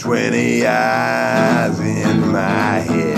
Twenty eyes in my head.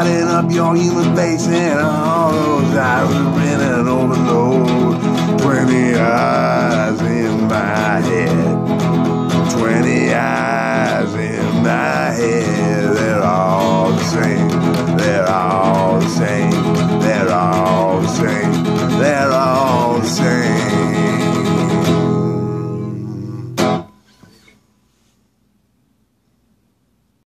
lighting up your human face and all those eyes have been overload. Twenty eyes in my head. Twenty eyes in my head.